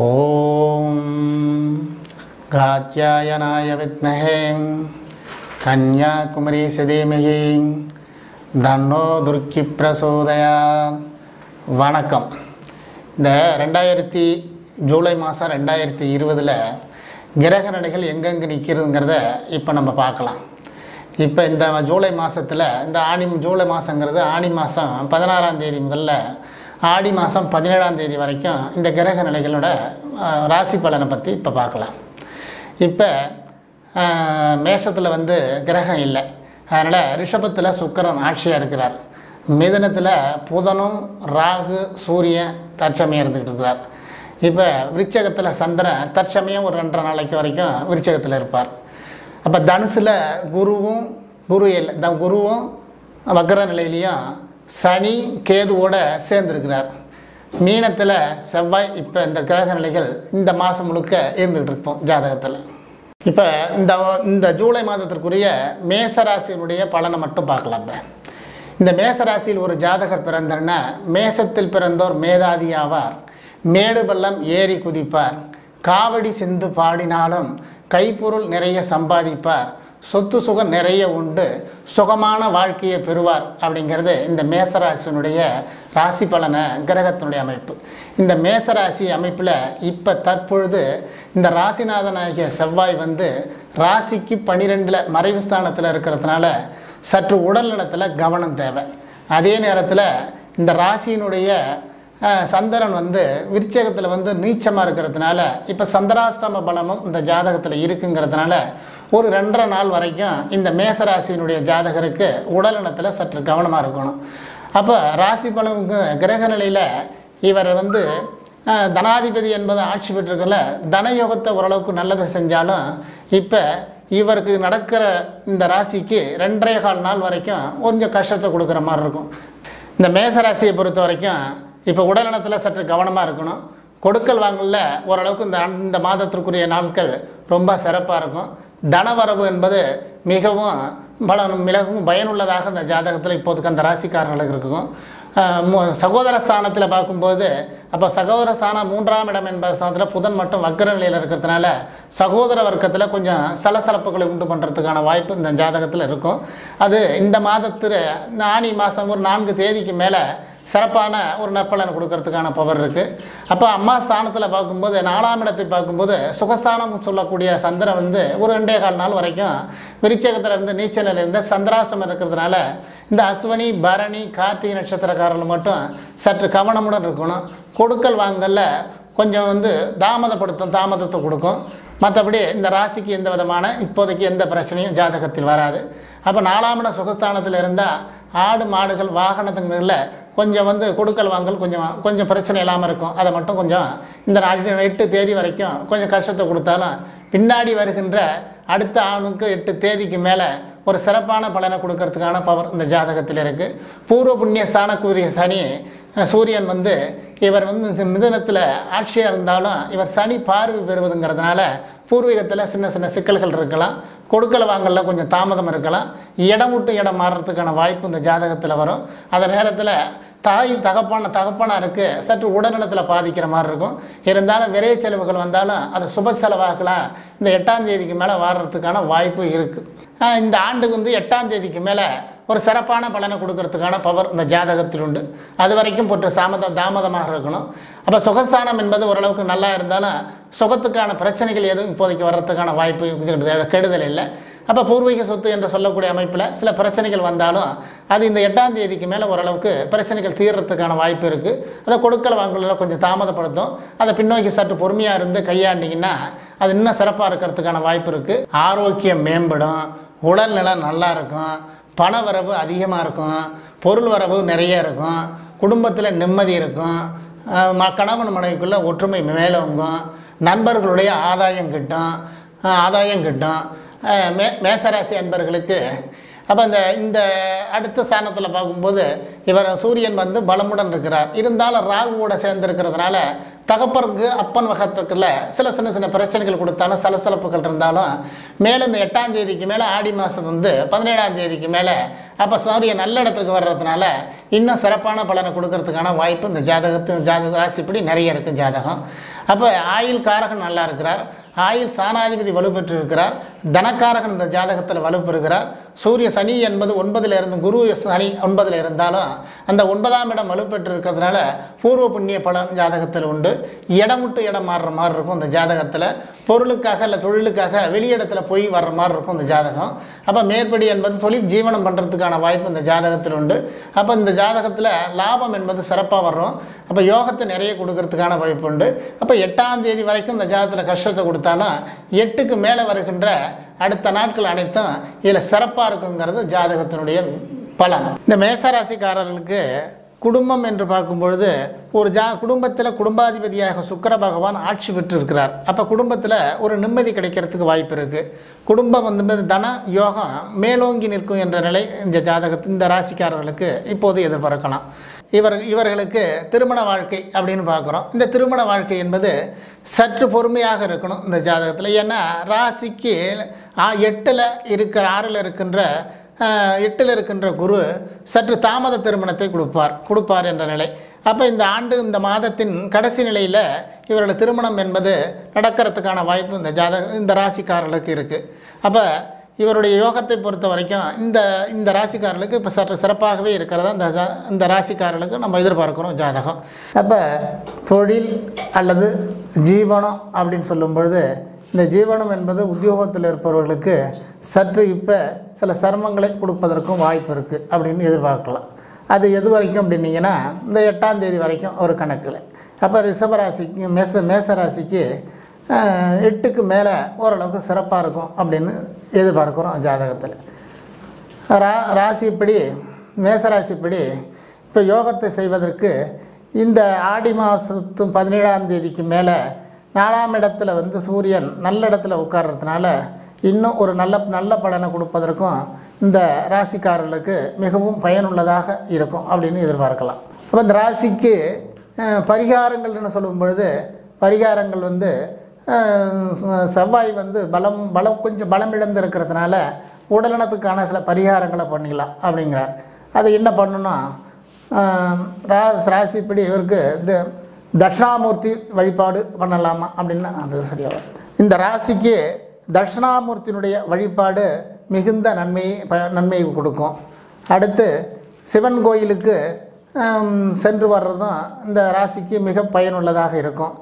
ஓம் காத்யாயனாய வித்மகே கன்யாகுமரி சதீமகி தன்னோ துர்க்கி பிரசோதயா வணக்கம். இந்த ரெண்டாயிரத்தி ஜூலை மாதம் ரெண்டாயிரத்தி இருபதில் கிரக நிலைகள் எங்கெங்கே நிற்கிறதுங்கிறத இப்போ நம்ம பார்க்கலாம். இப்போ இந்த ஜூலை மாதத்தில் இந்த ஆணி ஜூலை மாதங்கிறது ஆணி மாதம் பதினாறாம் தேதி முதல்ல ஆடி மாதம் பதினேழாம் தேதி வரைக்கும் இந்த கிரக நிலைகளோட ராசி பலனை பற்றி இப்போ பார்க்கலாம். இப்போ மேஷத்தில் வந்து கிரகம் இல்லை. அதனால் ரிஷபத்தில் சுக்கரன் ஆட்சியாக இருக்கிறார். மிதனத்தில் புதனும் ராகு சூரியன் தற்சமயம் இருந்துக்கிட்டு இருக்கிறார். இப்போ விருச்சகத்தில் சந்திரன் தற்சமயம் ஒரு ரெண்டரை நாளைக்கு வரைக்கும் விருச்சகத்தில் இருப்பார். அப்போ தனுசில் குருவும் குரு இல்லை த குருவும் வக்கர நிலையிலையும் சனி கேதுவோட சேர்ந்துருக்கிறார். மீனத்தில் செவ்வாய் இப்போ இந்த கிரக நிலைகள் இந்த மாதம் முழுக்க இருந்துகிட்டு இருப்போம் ஜாதகத்தில். இப்போ இந்த இந்த ஜூலை மாதத்திற்குரிய மேசராசியினுடைய பலனை மட்டும் பார்க்கலாம். இந்த மேசராசியில் ஒரு ஜாதகர் பிறந்தர்னா மேசத்தில் பிறந்தோர் மேதாதி ஆவார் மேடு பள்ளம் ஏறி குதிப்பார். காவடி சிந்து பாடினாலும் கைப்பொருள் நிறைய சம்பாதிப்பார். சொத்து சுகம் நிறைய உண்டு. சுகமான வாழ்க்கையை பெறுவார் அப்படிங்கிறது இந்த மேசராசியினுடைய ராசி பலன கிரகத்தினுடைய அமைப்பு. இந்த மேசராசி அமைப்பில் இப்போ தற்பொழுது இந்த ராசிநாதனாகிய செவ்வாய் வந்து ராசிக்கு பன்னிரெண்டில் மறைவு ஸ்தானத்தில் இருக்கிறதுனால சற்று உடல் நலத்தில் கவனம் தேவை. அதே நேரத்தில் இந்த ராசியினுடைய சந்திரன் வந்து விருச்சகத்தில் வந்து நீச்சமாக இருக்கிறதுனால இப்போ சந்திராஷ்டம பலமும் இந்த ஜாதகத்தில் இருக்குங்கிறதுனால ஒரு ரெண்டரை நாள் வரைக்கும் இந்த மேசராசியினுடைய ஜாதகருக்கு உடல்நலத்தில் சற்று கவனமாக இருக்கணும். அப்போ ராசி பலம் கிரக நிலையில் இவர் வந்து தனாதிபதி என்பது ஆட்சி பெற்றிருக்கல தனயோகத்தை ஓரளவுக்கு நல்லதை செஞ்சாலும் இப்போ இவருக்கு நடக்கிற இந்த ராசிக்கு ரெண்டரை கால் நாள் வரைக்கும் கொஞ்சம் கஷ்டத்தை கொடுக்குற மாதிரி இருக்கும். இந்த மேசராசியை பொறுத்த வரைக்கும் இப்போ உடல்நலத்தில் சற்று கவனமாக இருக்கணும். கொடுக்கல் வாங்கல ஓரளவுக்கு இந்த இந்த மாதத்திற்குரிய நாட்கள் ரொம்ப சிறப்பாக இருக்கும். தனவரவு என்பது மிகவும் பலனும் மிகவும் பயனுள்ளதாக இந்த ஜாதகத்தில் இப்போதுக்கு அந்த ராசிக்காரர்களுக்கு இருக்கும். சகோதர ஸ்தானத்தில் பார்க்கும்போது அப்போ சகோதர ஸ்தானம் மூன்றாம் இடம் என்ற ஸ்தானத்தில் புதன் மட்டும் வக்கர நிலையில் இருக்கிறதுனால சகோதர வர்க்கத்தில் கொஞ்சம் சலசலப்புகளை உண்டு பண்ணுறதுக்கான வாய்ப்பு இந்த ஜாதகத்தில் இருக்கும். அது இந்த மாதத்தில் இந்த ஆனி மாதம் ஒரு நான்கு தேதிக்கு மேலே சிறப்பான ஒரு நற்பலன் கொடுக்கறதுக்கான பவர் இருக்குது அப்போ அம்மா ஸ்தானத்தில் பார்க்கும்போது நாலாம் இடத்தை பார்க்கும்போது சுகஸ்தானம் சொல்லக்கூடிய சந்திரன் வந்து ஒரு ரெண்டே கால் நாள் வரைக்கும் விருச்சகத்தில் இருந்து நீச்சலில் இருந்து சந்திராசம் இருக்கிறதுனால இந்த அஸ்வினி பரணி கார்த்திகை நட்சத்திரக்காரர்கள் மட்டும் சற்று கவனமுடன் இருக்கணும். கொடுக்கல் வாங்கலில் கொஞ்சம் வந்து தாமதப்படுத்தும் தாமதத்தை கொடுக்கும். மற்றபடி இந்த ராசிக்கு எந்த விதமான இப்போதைக்கு எந்த பிரச்சனையும் ஜாதகத்தில் வராது. அப்போ நாலாம் இடம் சுகஸ்தானத்தில் இருந்தால் ஆடு மாடுகள் வாகனத்துங்களில் கொஞ்சம் வந்து கொடுக்கல் வாங்கல் கொஞ்சம் கொஞ்சம் பிரச்சனை இல்லாமல் இருக்கும். அதை மட்டும் கொஞ்சம் இந்த எட்டு தேதி வரைக்கும் கொஞ்சம் கஷ்டத்தை கொடுத்தாலும் பின்னாடி வருகின்ற அடுத்த ஆணுக்கு எட்டு தேதிக்கு மேலே ஒரு சிறப்பான பலனை கொடுக்கறதுக்கான பவர் இந்த ஜாதகத்தில் இருக்குது பூர்வ புண்ணிய ஸ்தானக்குரிய சனி சூரியன் வந்து இவர் வந்து மிதனத்தில் ஆட்சியாக இருந்தாலும் இவர் சனி பார்வை பெறுவதுங்கிறதுனால பூர்வீகத்தில் சின்ன சின்ன சிக்கல்கள் இருக்கலாம். கொடுக்கல வாங்கல கொஞ்சம் தாமதம் இருக்கலாம். இடம் விட்டு இடம் மாறுறதுக்கான வாய்ப்பு இந்த ஜாதகத்தில் வரும். அந்த நேரத்தில் தாய் தகப்பான தகப்பனாருக்கு சற்று உடல்நலத்தில் பாதிக்கிற மாதிரி இருக்கும். இருந்தாலும் விரைய செலவுகள் வந்தாலும் அது சுப செலவாகலாம். இந்த எட்டாம் தேதிக்கு மேலே வாடுறதுக்கான வாய்ப்பு இருக்குது இந்த ஆண்டுக்கு வந்து எட்டாம் தேதிக்கு மேலே ஒரு சிறப்பான பலனை கொடுக்கறதுக்கான பவர் இந்த ஜாதகத்தில் உண்டு. அது வரைக்கும் போட்டு சாமதம் தாமதமாக இருக்கணும். அப்போ சுகஸ்தானம் என்பது ஓரளவுக்கு நல்லா இருந்தாலும் சுகத்துக்கான பிரச்சனைகள் எதுவும் இப்போதைக்கு வர்றதுக்கான வாய்ப்பு கெடுதல் இல்லை. அப்போ பூர்வீக சொத்து என்று சொல்லக்கூடிய அமைப்பில் சில பிரச்சனைகள் வந்தாலும் அது இந்த எட்டாம் தேதிக்கு மேலே ஓரளவுக்கு பிரச்சனைகள் தீர்றதுக்கான வாய்ப்பு இருக்குது அதை கொடுக்கல் வாங்கலாம் கொஞ்சம் தாமதப்படுத்தும். அதை பின்னோக்கி சற்று பொறுமையாக இருந்து கையாண்டிங்கன்னா அது இன்னும் சிறப்பாக இருக்கிறதுக்கான வாய்ப்பு இருக்குது ஆரோக்கியம் மேம்படும். உடல்நலம் நல்லா இருக்கும் பண வரவு அதிகமாக இருக்கும் பொருள் வரவு நிறைய இருக்கும் குடும்பத்தில் நிம்மதி இருக்கும் ம கணவன் மனைவிக்குள்ளே ஒற்றுமை மேலோங்கும் நண்பர்களுடைய ஆதாயம் கிட்டும் ஆதாயம் கிட்டும். மே மேசராசி அன்பர்களுக்கு அப்போ இந்த இந்த அடுத்த ஸ்தானத்தில் பார்க்கும்போது இவர் சூரியன் வந்து பலமுடன் இருக்கிறார். இருந்தாலும் ராகுவோட சேர்ந்துருக்கிறதுனால தகப்பருக்கு அப்பன் வகத்துக்குள்ள சில சின்ன சின்ன பிரச்சனைகள் கொடுத்தாலும் சலசலப்புகள் இருந்தாலும் மேலே இந்த எட்டாம் தேதிக்கு மேலே ஆடி மாதம் வந்து பதினேழாம் தேதிக்கு மேலே அப்போ சூரியன் நல்ல இடத்துக்கு வர்றதுனால இன்னும் சிறப்பான பலனை கொடுக்கறதுக்கான வாய்ப்பு இந்த ஜாதகத்து ஜாதக ராசிப்படி நிறைய இருக்கும் ஜாதகம். அப்போ ஆயுள் காரகன் நல்லா இருக்கிறார். ஆயுள் சாணாதிபதி வலுப்பெற்று இருக்கிறார் தனக்காரகன் இந்த ஜாதகத்தில் வலுப்பெறுகிறார். சூரிய சனி என்பது ஒன்பதில் இருந்து குரு சனி ஒன்பதில் இருந்தாலும் அந்த ஒன்பதாம் இடம் வலுப்பெற்று இருக்கிறதுனால பூர்வ புண்ணிய பலன் ஜாதகத்தில் உண்டு. இடம் விட்டு இடம் மாறுற மாதிரி இருக்கும் இந்த ஜாதகத்தில். பொருளுக்காக இல்லை தொழிலுக்காக வெளியிடத்தில் போய் வர்ற மாதிரி இருக்கும் இந்த ஜாதகம். அப்போ மேற்படி என்பது தொழில் ஜீவனம் பண்ணுறதுக்கு வர்றதுக்கான வாய்ப்பு இந்த ஜாதகத்தில் உண்டு. அப்போ இந்த ஜாதகத்தில் லாபம் என்பது சிறப்பாக வரும். அப்போ யோகத்தை நிறைய கொடுக்கறதுக்கான வாய்ப்பு உண்டு. அப்போ எட்டாம் தேதி வரைக்கும் இந்த ஜாதகத்தில் கஷ்டத்தை கொடுத்தாலும் எட்டுக்கு மேலே வருகின்ற அடுத்த நாட்கள் அனைத்தும் இதில் சிறப்பாக இருக்குங்கிறது ஜாதகத்தினுடைய பலன். இந்த மேசராசிக்காரர்களுக்கு குடும்பம் என்று பார்க்கும்பொழுது ஒரு ஜா குடும்பத்தில் குடும்பாதிபதியாக சுக்கர பகவான் ஆட்சி பெற்றிருக்கிறார். அப்போ குடும்பத்தில் ஒரு நிம்மதி கிடைக்கிறதுக்கு வாய்ப்பு இருக்குது குடும்பம் வந்து தன யோகம் மேலோங்கி நிற்கும் என்ற நிலை இந்த ஜாதகத்து இந்த ராசிக்காரர்களுக்கு இப்போது எதிர்பார்க்கலாம். இவர் இவர்களுக்கு திருமண வாழ்க்கை அப்படின்னு பார்க்குறோம். இந்த திருமண வாழ்க்கை என்பது சற்று பொறுமையாக இருக்கணும் இந்த ஜாதகத்தில். ஏன்னா ராசிக்கு எட்டில் இருக்கிற ஆறில் இருக்கின்ற எட்டில் இருக்கின்ற குரு சற்று தாமத திருமணத்தை கொடுப்பார் கொடுப்பார் என்ற நிலை. அப்போ இந்த ஆண்டு இந்த மாதத்தின் கடைசி நிலையில் இவரோட திருமணம் என்பது நடக்கிறதுக்கான வாய்ப்பு இந்த ஜாத இந்த ராசிக்காரர்களுக்கு இருக்குது அப்போ இவருடைய யோகத்தை பொறுத்த வரைக்கும் இந்த இந்த ராசிக்காரர்களுக்கு இப்போ சற்று சிறப்பாகவே இருக்கிறதா இந்த ஜா- இந்த ராசிக்காரர்களுக்கு நம்ம எதிர்பார்க்குறோம் ஜாதகம். அப்போ தொழில் அல்லது ஜீவனம் அப்படின்னு சொல்லும் பொழுது இந்த ஜீவனம் என்பது உத்தியோகத்தில் இருப்பவர்களுக்கு சற்று இப்போ சில சிரமங்களை கொடுப்பதற்கும் வாய்ப்பு இருக்குது அப்படின்னு எதிர்பார்க்கலாம். அது எது வரைக்கும் அப்படின்னீங்கன்னா இந்த எட்டாம் தேதி வரைக்கும் ஒரு கணக்கில். அப்போ ரிஷபராசிக்கு மேச மேசராசிக்கு ராசிக்கு எட்டுக்கு மேலே ஓரளவுக்கு சிறப்பாக இருக்கும் அப்படின்னு எதிர்பார்க்குறோம் ஜாதகத்தில். ரா ராசிப்படி மேசராசிப்படி இப்போ யோகத்தை செய்வதற்கு இந்த ஆடி மாதத்து பதினேழாம் தேதிக்கு மேலே நாலாம் இடத்துல வந்து சூரியன் நல்ல இடத்துல உட்கார்றதுனால இன்னும் ஒரு நல்ல நல்ல பலனை கொடுப்பதற்கும் இந்த ராசிக்காரர்களுக்கு மிகவும் பயனுள்ளதாக இருக்கும் அப்படின்னு எதிர்பார்க்கலாம். அப்போ இந்த ராசிக்கு பரிகாரங்கள்னு சொல்லும் பொழுது பரிகாரங்கள் வந்து செவ்வாய் வந்து பலம் பலம் கொஞ்சம் பலம் இழந்திருக்கிறதுனால உடல்நலத்துக்கான சில பரிகாரங்களை பண்ணிக்கலாம் அப்படிங்கிறார். அது என்ன பண்ணணும்னா ராசிப்படி இவருக்கு இது தட்சிணாமூர்த்தி வழிபாடு பண்ணலாமா அப்படின்னா அது சரியாக இந்த ராசிக்கு தட்சிணாமூர்த்தியினுடைய வழிபாடு மிகுந்த நன்மையை ப நன்மையை கொடுக்கும். அடுத்து சிவன் கோயிலுக்கு சென்று வர்றதும் இந்த ராசிக்கு மிக பயனுள்ளதாக இருக்கும்.